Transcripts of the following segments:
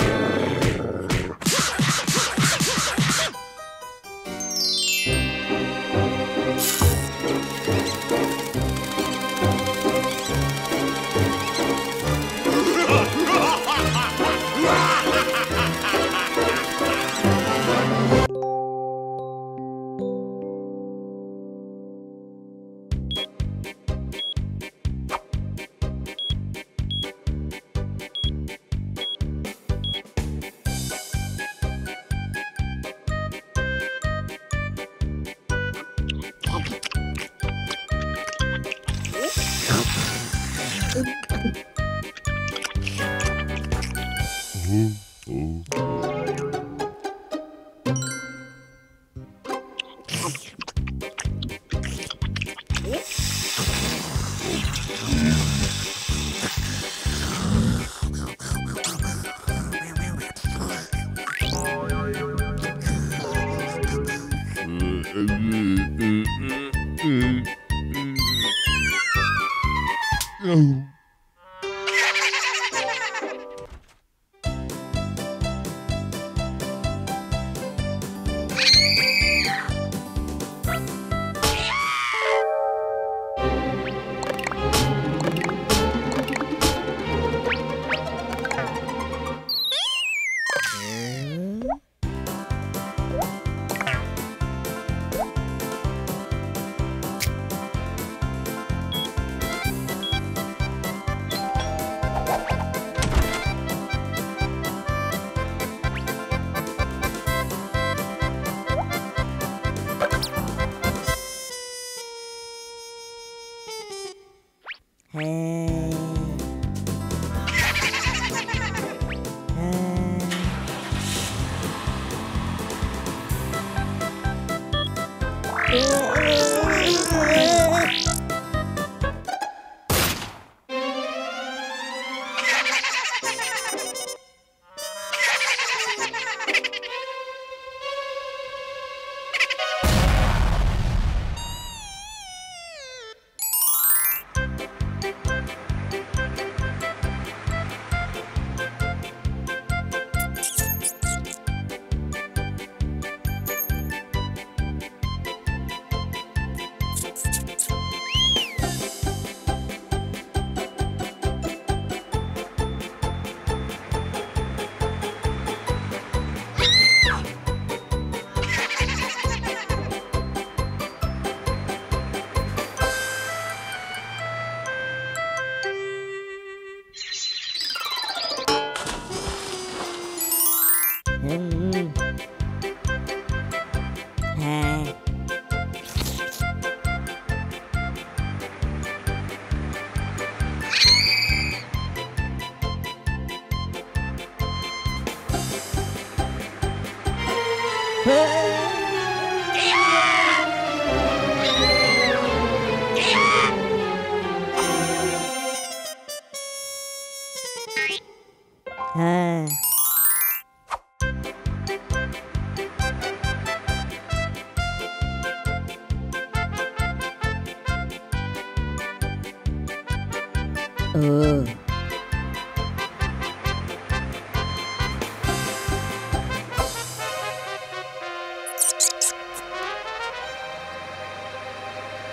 Yeah. 에이.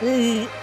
嗯。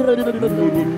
Hallelujah.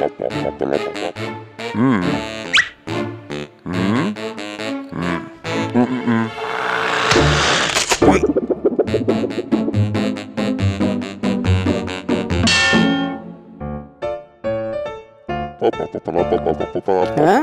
Mm. Mm. Mm. Mm -mm. Wait. Huh?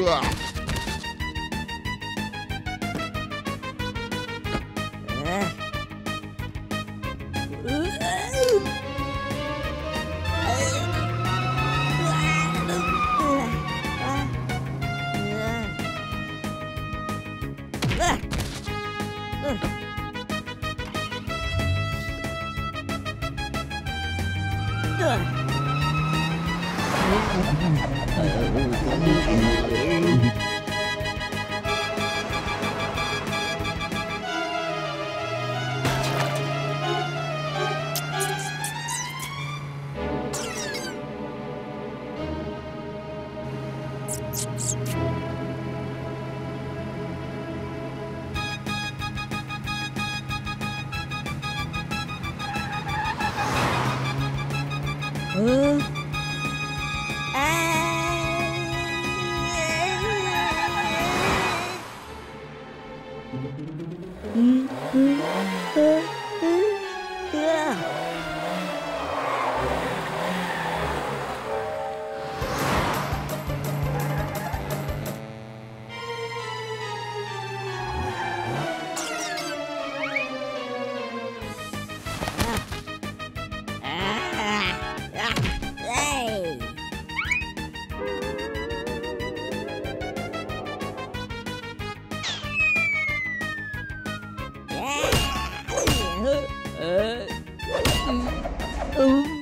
Ugh. ừ.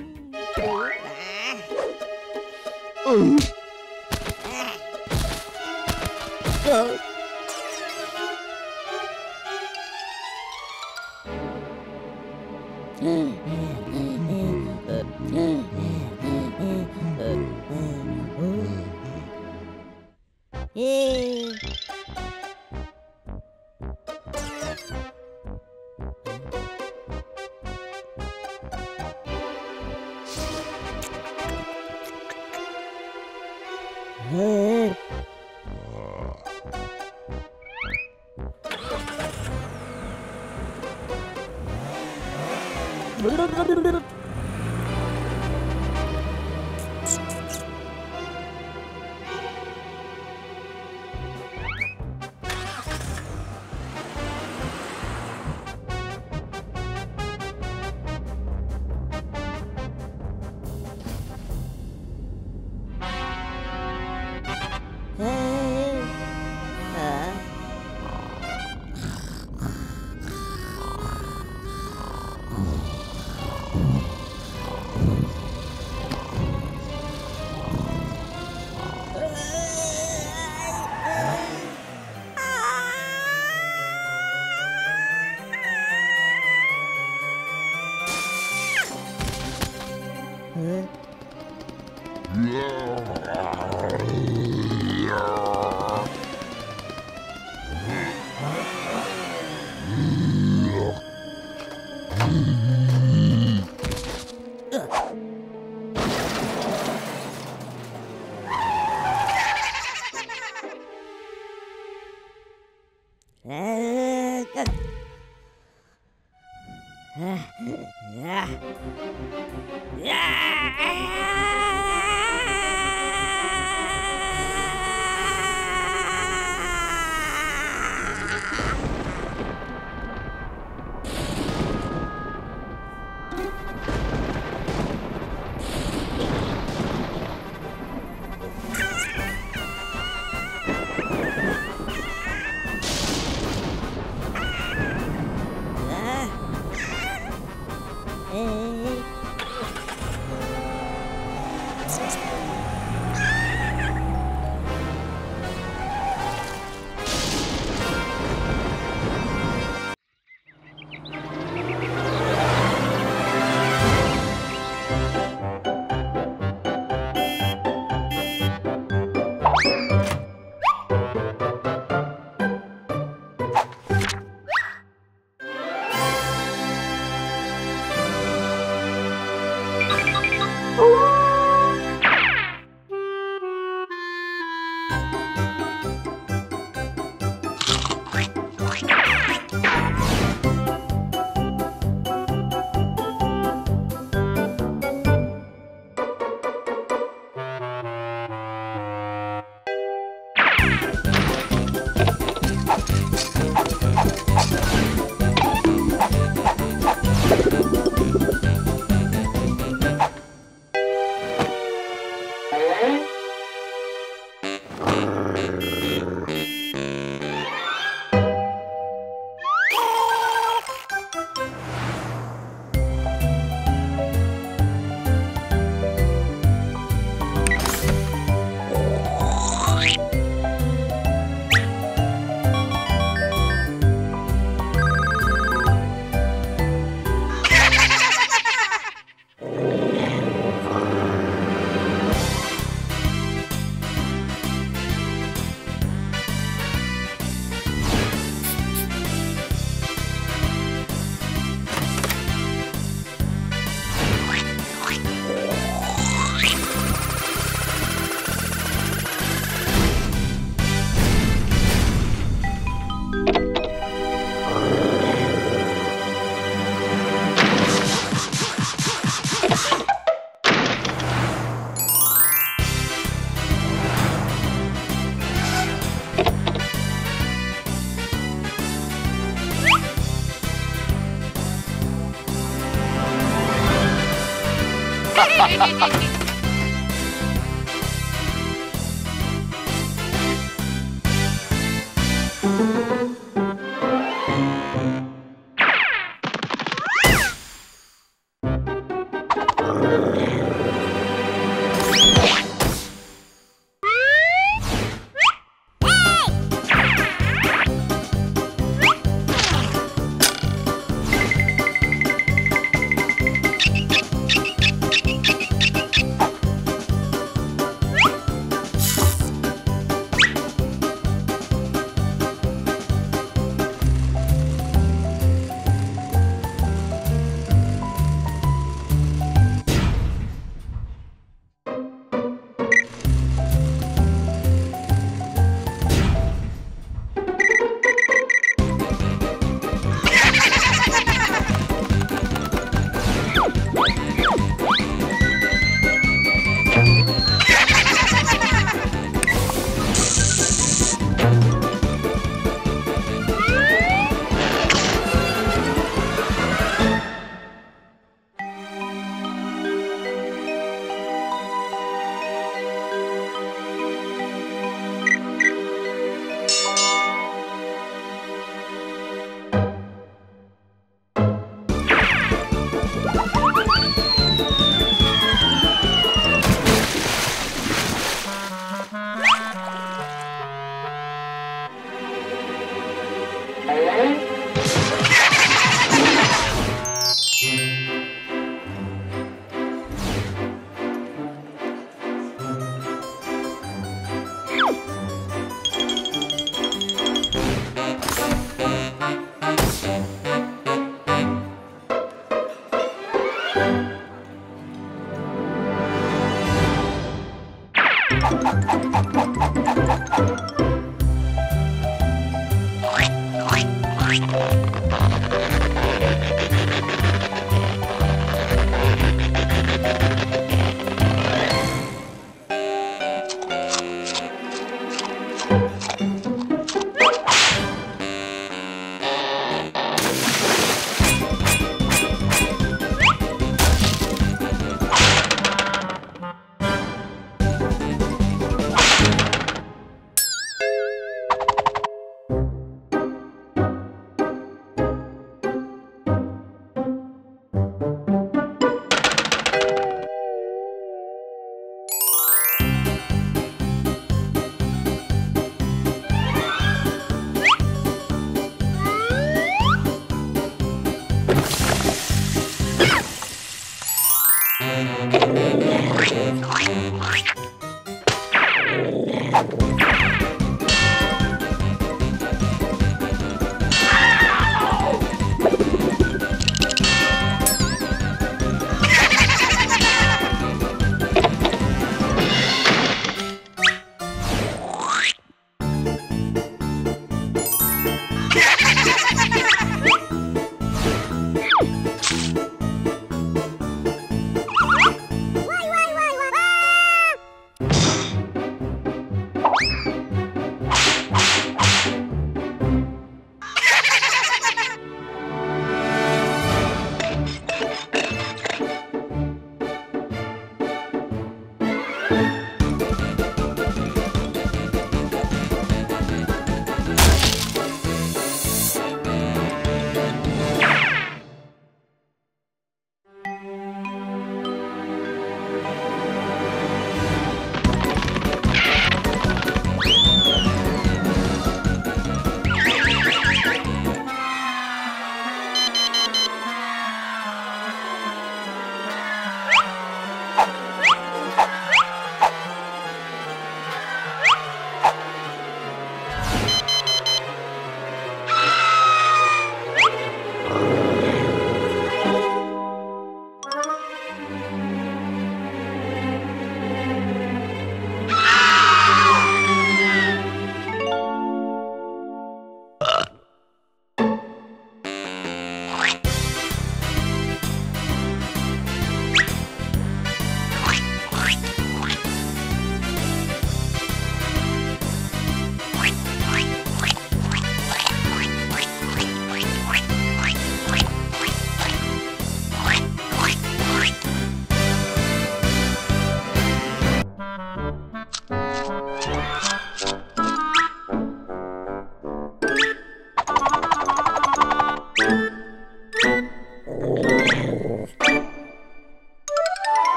Hoặc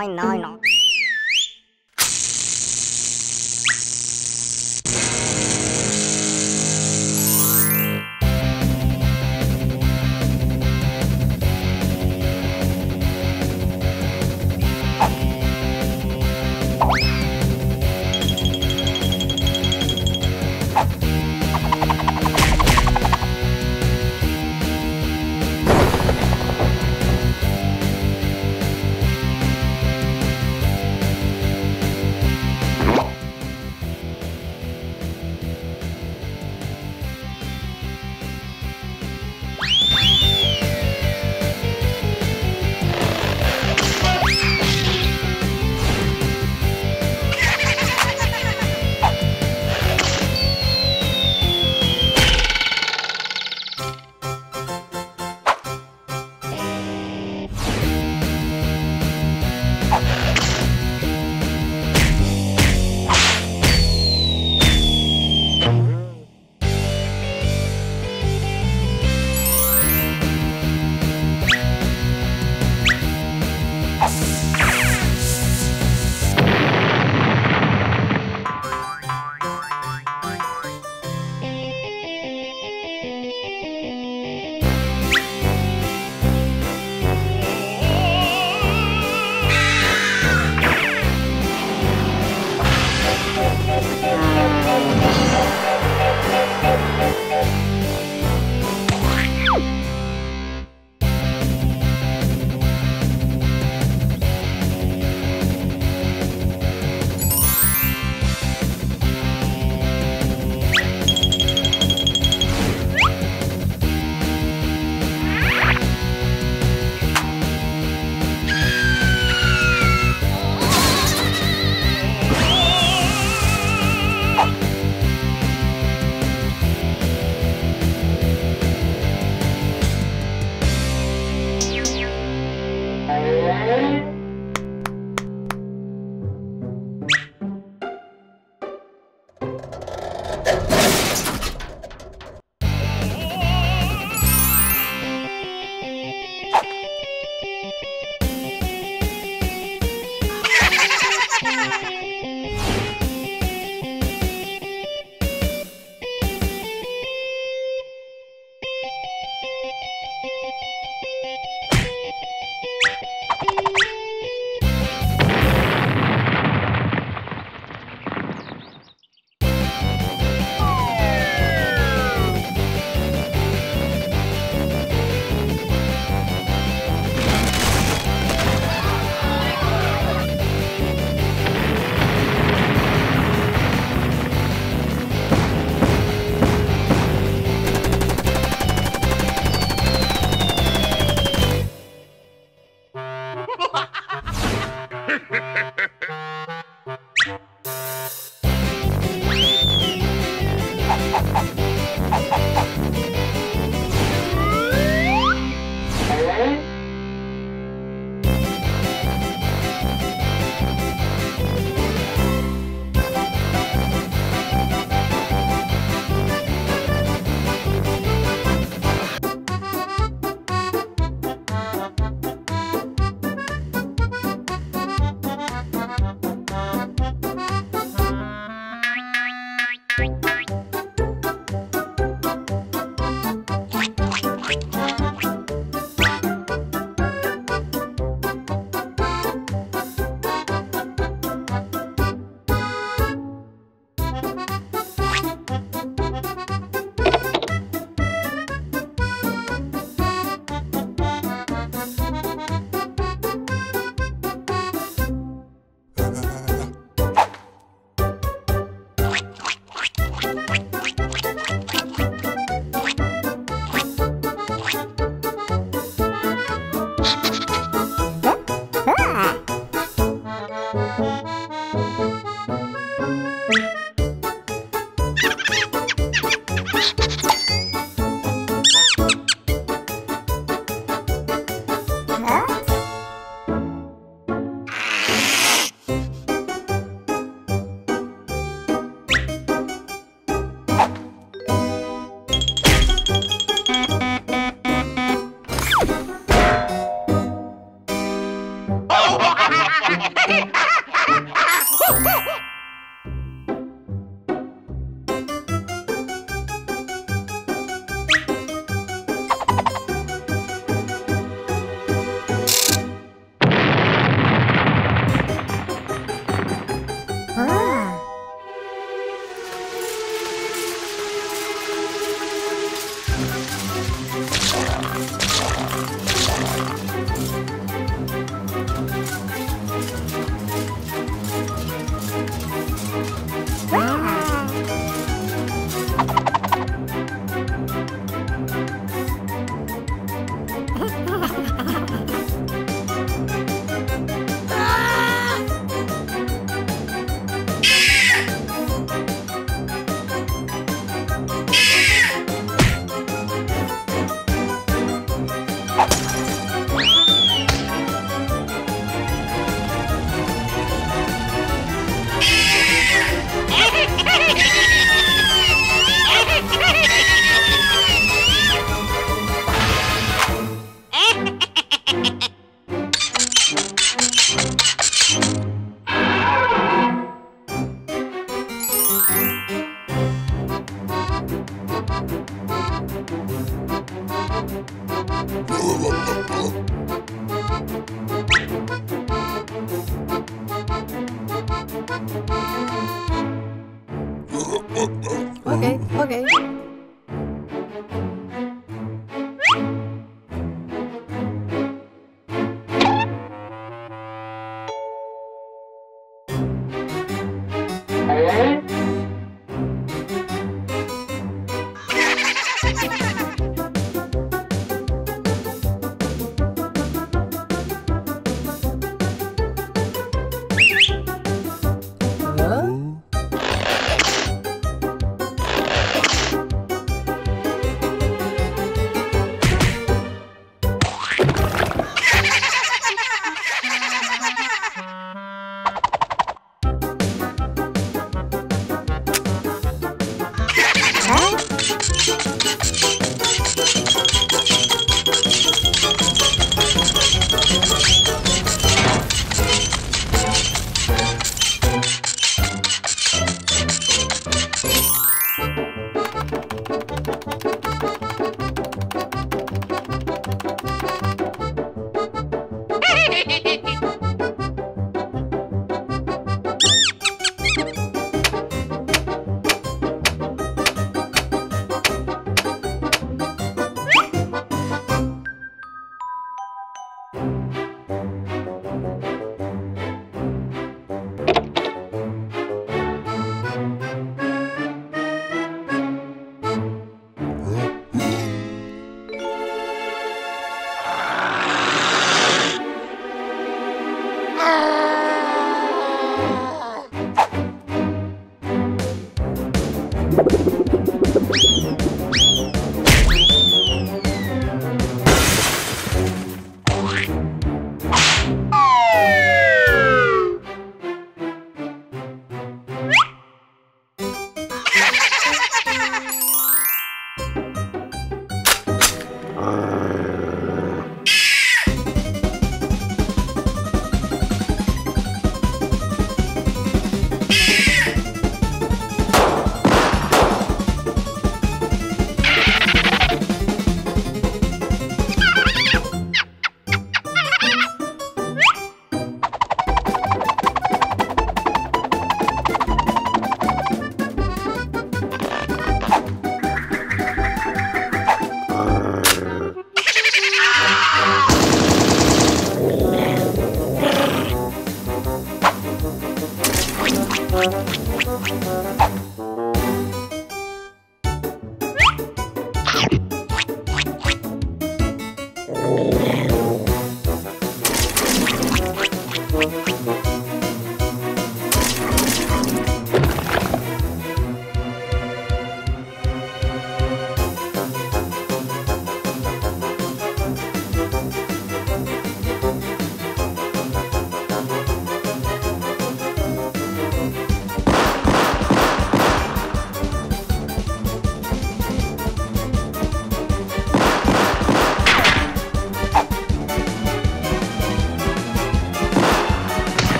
নয় নয় নয়